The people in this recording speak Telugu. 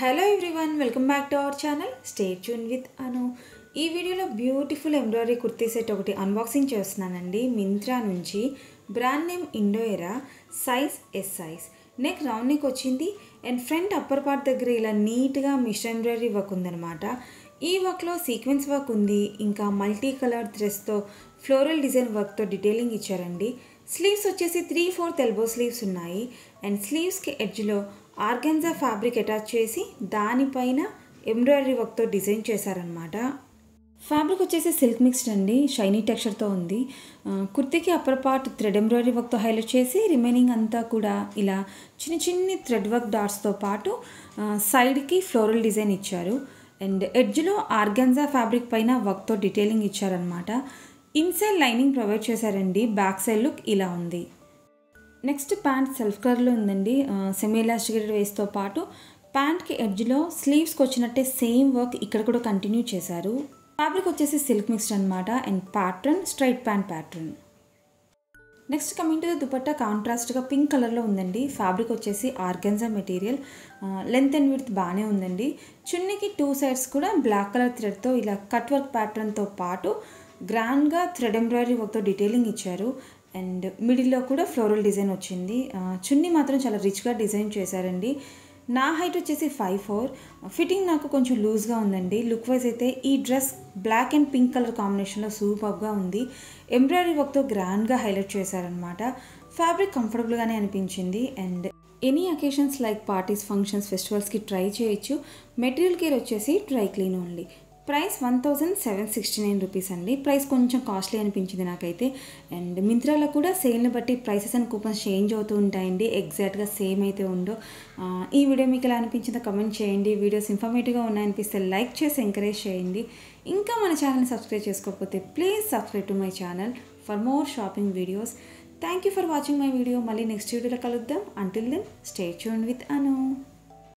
Hello everyone welcome back to our channel stay tune with Anu ఈ వీడియోలో బ్యూటిఫుల్ ఎంబ్రాయిడరీ కుర్తీ సెట్ ఒకటి అన్బాక్సింగ్ చేస్తున్నానండి. మింత్రా నుంచి brand name Indo Era size S size neck round neck వచ్చింది. అండ్ ఫ్రంట్ అప్పర్ పార్ట్ దగ్గర ఇలా నీట్గా మిషన్ ఎంబ్రాయిడరీ వర్క్ ఉందన్నమాట. ఈ వర్క్లో సీక్వెన్స్ వర్క్ ఉంది. ఇంకా మల్టీ కలర్ డ్రెస్తో ఫ్లోరల్ డిజైన్ వర్క్తో డీటెయిలింగ్ ఇచ్చారండి. స్లీవ్స్ వచ్చేసి త్రీ ఫోర్త్ ఎల్బో స్లీవ్స్ ఉన్నాయి. అండ్ స్లీవ్స్కి ఎడ్జ్లో ఆర్గెన్జా ఫ్యాబ్రిక్ అటాచ్ చేసి దానిపైన ఎంబ్రాయిడరీ వర్క్తో డిజైన్ చేశారనమాట ఫ్యాబ్రిక్ వచ్చేసి సిల్క్ మిక్స్డ్ అండి. షైనీ టెక్స్చర్తో ఉంది. కుర్తీకి అప్పర్ పార్ట్ థ్రెడ్ ఎంబ్రాయిడరీ వర్క్తో హైలైట్ చేసి రిమైనింగ్ అంతా కూడా ఇలా చిన్న చిన్ని థ్రెడ్ వర్క్ డాట్స్తో పాటు సైడ్కి ఫ్లోరల్ డిజైన్ ఇచ్చారు. అండ్ ఎడ్జ్లో ఆర్గెన్జా ఫ్యాబ్రిక్ పైన వర్క్తో డీటెయిలింగ్ ఇచ్చారనమాట ఇన్సైడ్ లైనింగ్ ప్రొవైడ్ చేశారండి బ్యాక్ సైడ్ లుక్ ఇలా ఉంది. నెక్స్ట్ ప్యాంట్ సెల్ఫ్ కలర్లో ఉందండి సెమీ ఎలాస్టికేటెడ్ వేస్తో పాటు ప్యాంట్కి ఎడ్జ్లో స్లీవ్స్కి వచ్చినట్టే సేమ్ వర్క్ ఇక్కడ కూడా కంటిన్యూ చేశారు. ఫ్యాబ్రిక్ వచ్చేసి సిల్క్ మిక్స్డ్ అనమాట and pattern straight pant pattern. Next coming to the dupatta కాంట్రాస్ట్గా పింక్ కలర్లో ఉందండి ఫ్యాబ్రిక్ వచ్చేసి organza material length and width బాగానే ఉందండి. చున్నీకి టూ సైడ్స్ కూడా బ్లాక్ కలర్ థ్రెడ్తో ఇలా కట్ వర్క్ ప్యాటర్న్తో పాటు గ్రాండ్గా థ్రెడ్ ఎంబ్రాయిడరీ వర్క్తో డీటెయిలింగ్ ఇచ్చారు. అండ్ మిడిల్లో కూడా ఫ్లోరల్ డిజైన్ వచ్చింది. చున్నీ మాత్రం చాలా రిచ్గా డిజైన్ చేశారండి. నా హైట్ వచ్చేసి ఫైవ్ ఫోర్ ఫిట్టింగ్ నాకు కొంచెం లూజ్గా ఉందండి. లుక్ వైజ్ అయితే ఈ dress black and pink colour కాంబినేషన్లో సూపర్గా ఉంది. ఎంబ్రాయిడరీ వర్క్తో గ్రాండ్గా హైలైట్ చేశారనమాట ఫ్యాబ్రిక్ కంఫర్టబుల్గానే అనిపించింది. And any occasions like parties functions ఫెస్టివల్స్కి try చేయొచ్చు. మెటీరియల్ కేర్ వచ్చేసి dry clean only price one thousand seven sixty nine rupees అండి. ప్రైస్ కొంచెం కాస్ట్లీ అనిపించింది నాకైతే. అండ్ మింత్రాలో కూడా సేల్ని బట్టి ప్రైసెస్ అండ్ కూపన్స్ చేంజ్ అవుతూ ఉంటాయండి. ఎగ్జాక్ట్గా సేమ్ అయితే ఉండో ఈ వీడియో మీకు ఎలా అనిపించిందో కమెంట్ చేయండి. వీడియోస్ ఇన్ఫర్మేటివ్గా ఉన్నాయనిపిస్తే లైక్ చేసి ఎంకరేజ్ చేయండి. ఇంకా మన ఛానల్ని సబ్స్క్రైబ్ చేసుకోకపోతే please subscribe to my channel for more shopping videos. Thank you for watching my video. మళ్ళీ నెక్స్ట్ వీడియోలో కలుద్దాం. Until then stay tune with Anu